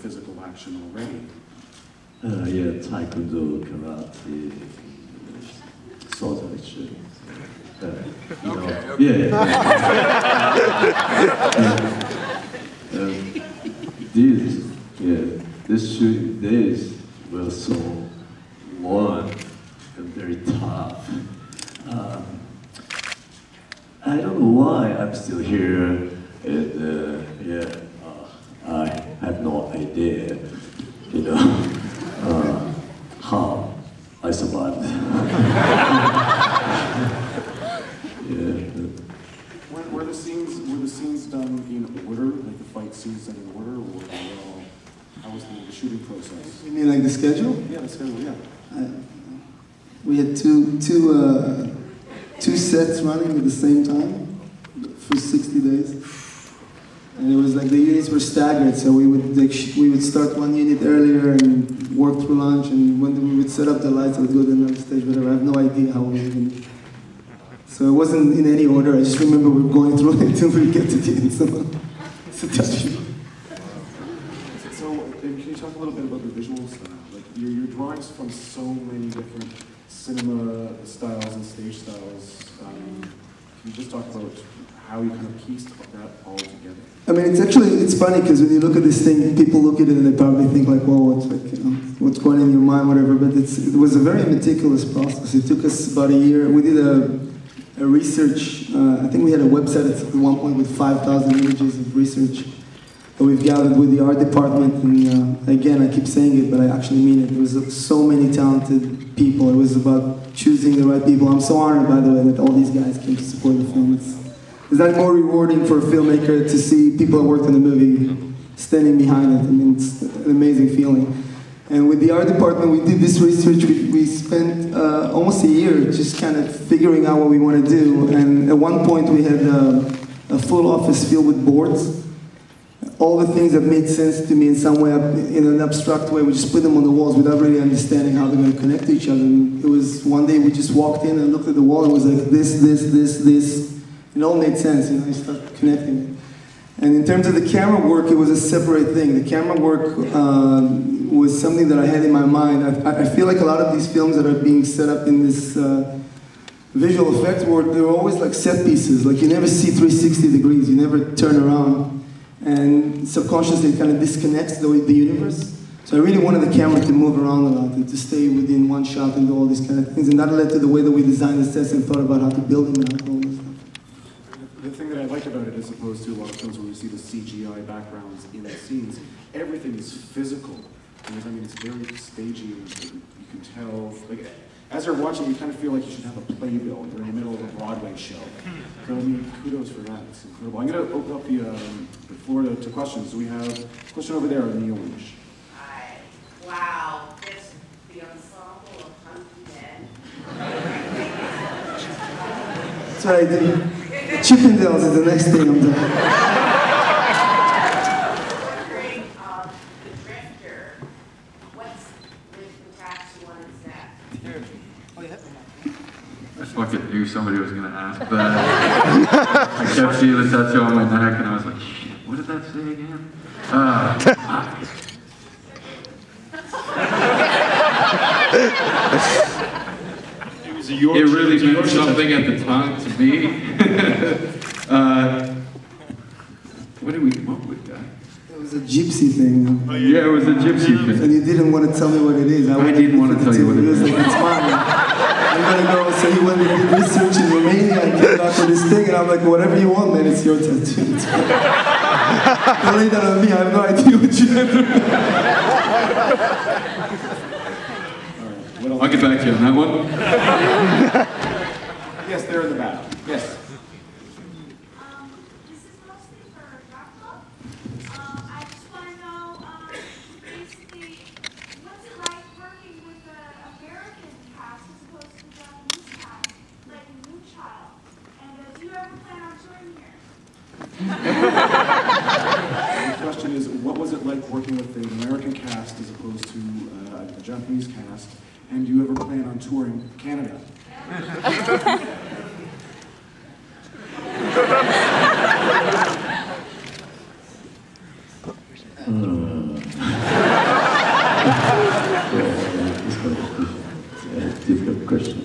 physical action already. Uh, yeah, taekwondo, karate, sword action. Uh, you know, Okay, Yeah. yeah. um, these, yeah, these two days were so long and very tough. Um, I don't know why I'm still here, and uh, yeah, uh, I have no idea, you know, uh, how I survived. yeah. Were, were the scenes were the scenes done in order, like the fight scenes in order, or all, how was the, the shooting process? You mean like the schedule? Yeah, kind of yeah. I, we had two, two, uh, two sets running at the same time for 60 days. And it was like the units were staggered, so we would, like, sh- we would start one unit earlier and work through lunch, and when we would set up the lights, I would go to another stage, whatever. I have no idea how we even. So it wasn't in any order, I just remember we were going through it until we get to the end. So it's a. So, uh, can you talk a little bit about the visuals? Like your, your drawings from so many different cinema styles and stage styles. Um, can you just talk about how you kind of pieced that all together? I mean, it's actually it's funny because when you look at this thing, people look at it and they probably think like, "Whoa, what's like, you know, what's going in your mind, whatever." But it's it was a very meticulous process. It took us about a year. We did a, a research. Uh, I think we had a website at one point with five thousand images of research that we've gathered with the art department. And uh, again, I keep saying it, but I actually mean it. There was so many talented people. It was about choosing the right people. I'm so honored, by the way, that all these guys came to support the film. It's, is that more rewarding for a filmmaker to see people that worked on the movie standing behind it? I mean, it's an amazing feeling. And with the art department, we did this research. We, we spent uh, almost a year just kind of figuring out what we want to do. And at one point, we had uh, a full office filled with boards. All the things that made sense to me in some way, in an abstract way, we just put them on the walls without really understanding how they're going to connect to each other. And it was one day we just walked in and looked at the wall and was like, this, this, this, this. It all made sense, you know, you start connecting. And in terms of the camera work, it was a separate thing. The camera work uh, was something that I had in my mind. I, I feel like a lot of these films that are being set up in this uh, visual effects world, they're always like set pieces. Like you never see 360 degrees, you never turn around. And subconsciously it kind of disconnects the, the universe. So I really wanted the camera to move around a lot and to stay within one shot and do all these kind of things. And that led to the way that we designed the sets and thought about how to build them and all this stuff. The thing that I like about it, as opposed to a lot of films where you see the CGI backgrounds in the scenes, everything is physical. Because, I mean, it's very stagey. and You can tell, like, as you're watching, you kind of feel like you should have a playbill. You're in the middle of a Broadway show. So, I mean, kudos for that. It's incredible. I'm going to open up the, um, the floor to, to questions. We have a question over there in the orange. Hi. Wow, this, the ensemble of hunky men. That's what I do. Chippendales is the next thing I'm doing. Wondering, um, the drifter, what's with the taxi one is that? I fucking knew somebody was gonna ask that. I kept seeing the tattoo on my neck and I was like, shit, what did that say again? Uh, it really meant something at the time to me. uh, what did we come up with, that? It was a gypsy thing. Yeah, it was a gypsy thing. And you didn't want to tell me what it is. I wanted didn't want to tell you what it was like, it's mine. I'm gonna go. So he went and did research in Came back with this thing, and I'm like, whatever you want, man, it's your tattoo. Don't lay that on me, I have no idea what you did. I'll get back to you on that one. Yes, they're in the back. Yes. difficult question.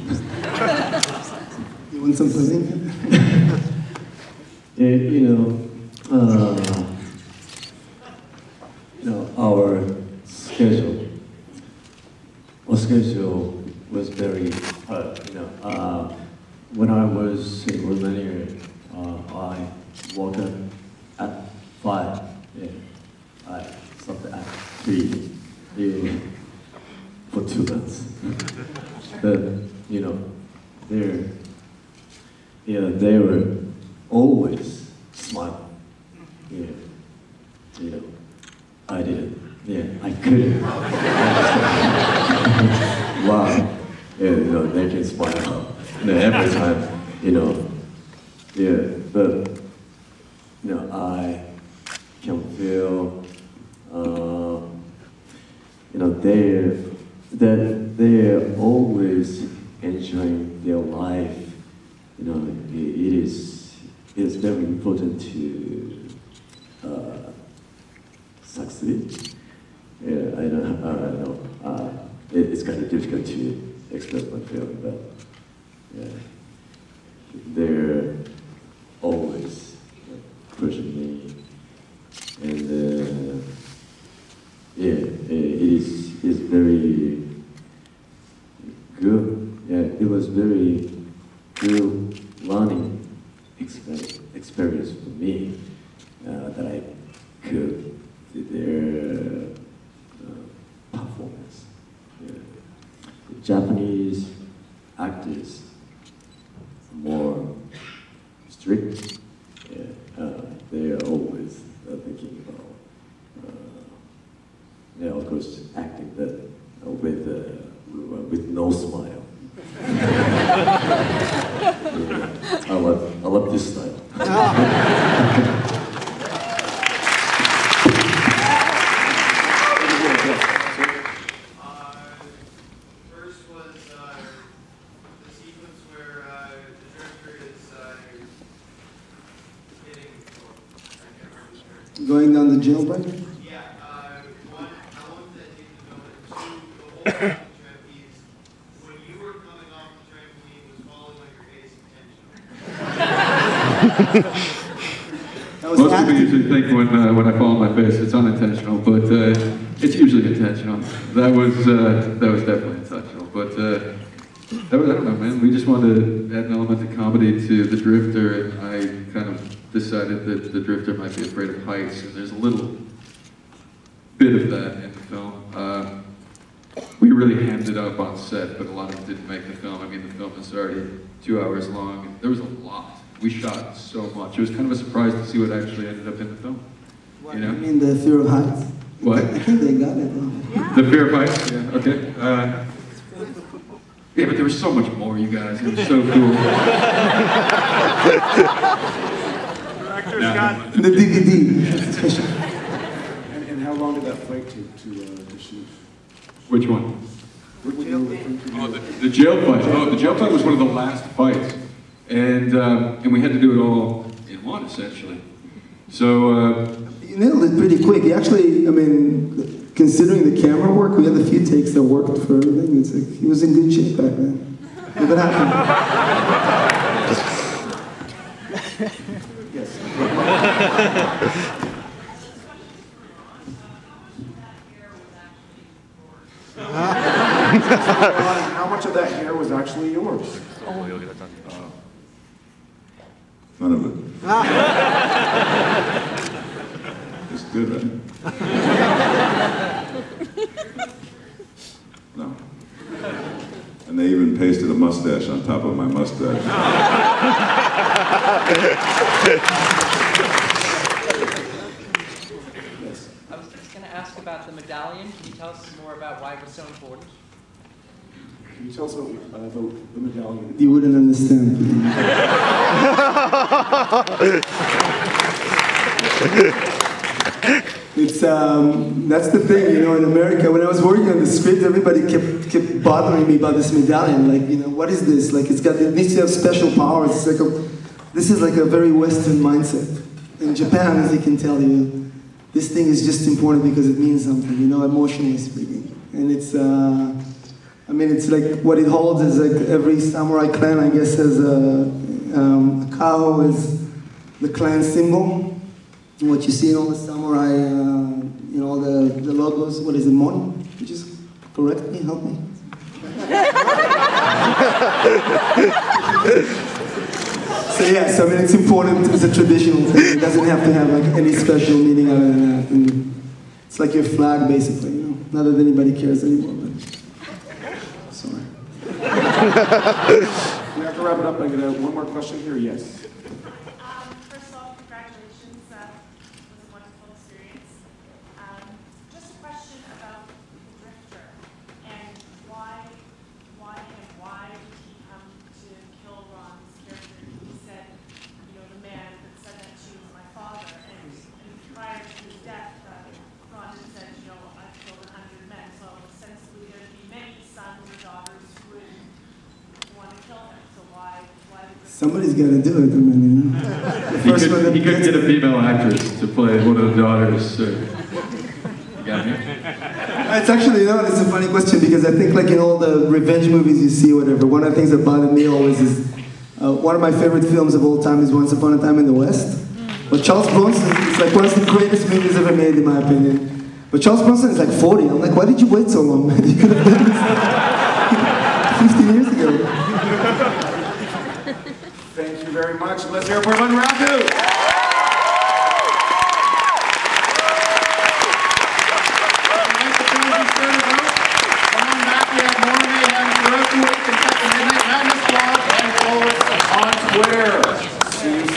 you want some cuisine? you know, uh, you know, our schedule, our schedule was very hard. You know, uh, when I was in Romania, uh, I woke up at five. Yeah, I slept at three. Yeah, for two months. but you know, they're yeah, they were always smiling. Yeah, you know, I didn't. Yeah, I couldn't. wow. Yeah, you they. You know, every time, you know. Yeah, but, you know, I can feel, uh, you know, they're, that they're always enjoying their life. You know, it, it is, it is very important to uh, succeed. Yeah, I uh, I know. Uh, it, it's kind of difficult to express my feeling, but yeah, they're always pushing me, and uh, yeah, it is is very good. Yeah, it was very good learning experience, experience for me uh, that I could see their uh, performance. Yeah. The Japanese actors are more strict. Yeah, uh, they are always uh, thinking about, uh, yeah, of course, acting, but uh, with uh, with no smile. Yeah, I love I love this style. Uh, First was uh, the sequence where uh, the director is uh, hitting, I can't remember the term. Going down? Yeah, uh, one, how long did that take to film? Two, the whole thing, trapeze. When you were coming off the trampoline, was falling on your face intentional. Most people usually think when, uh, when I fall on my face, it's unintentional, but uh, it's usually intentional. That was, uh, that was definitely intentional, but uh, that was, I don't know, man. We just wanted to add an element of comedy to the drifter, and I kind of decided that the drifter might be afraid of heights, and there's a little bit of that in the film. Uh, we really hammed it up on set, but a lot of it didn't make the film. I mean, the film is already two hours long. and There was a lot. We shot so much. It was kind of a surprise to see what actually ended up in the film. What, You you know? mean the fear of heights? What? I think they got it. though. The fear of heights? Yeah, okay. Uh, yeah, but there was so much more, you guys. It was so cool. Nah, The DVD. And, and how long did that fight take to, uh, to shoot? Which one? What were you? Oh, the, the jail fight. Oh, the jail fight was one of the last fights, and um, and we had to do it all in one essentially. So uh, You nailed it pretty quick. You actually, I mean, considering the camera work, we had a few takes that worked for everything. It's like he was in good shape back then. If it happened. Yes. How much of that hair was actually yours? None of it. it's good, right? no. And they even pasted a mustache on top of my mustache. I was just going to ask about the medallion. Can you tell us more about why it was so important? Can you tell us about, uh, about the medallion? You wouldn't understand. It's um, that's the thing, you know. In America, when I was working on the script, everybody kept kept bothering me about this medallion. Like, you know, what is this? Like, it's got it needs to have special powers. It's like a, this is like a very Western mindset. In Japan, as you can tell, you, this thing is just important because it means something, you know, emotionally speaking. And it's, uh, I mean, it's like what it holds is like every samurai clan, I guess, has a Um, a cow is the clan symbol. What you see in all the samurai, uh, you know, the, the logos. What is it, Mon? You just correct me, help me. So yes, I mean it's important. It's a traditional thing. It doesn't have to have like any special meaning other than that. And it's like your flag, basically. You know, not that anybody cares anymore. But sorry. We have to wrap it up. I got uh, one more question here. Yes. Um, first of all, congratulations, uh, it was a wonderful experience. Um, just a question about the drifter, and why, why and why did he come to kill Ron's character? He said, you know, the man that said that to you was my father, and, and prior to his death, uh, Ron had said, you know, I've killed a hundred men, so ostensibly there'd be many sons or daughters who would want to kill him, so why, why the drifter? Somebody's got to do it. I mean, you know. He first one could, that he could get a female actress to play one of the daughters. So. You got me? It's actually, you know, it's a funny question because I think, like in all the revenge movies you see, whatever, one of the things that bothered me always is uh, one of my favorite films of all time is Once Upon a Time in the West. But Charles Bronson is like one of the greatest movies ever made, in my opinion. But Charles Bronson is like 40. I'm like, why did you wait so long, man? You could have done this 15 years ago. Thank you very much. Let's hear it for Evan Radu. Thanks for coming to Spirit of on back. We have more mayhem throughout the week and check the Midnight Madness blog and follow us on Twitter. See you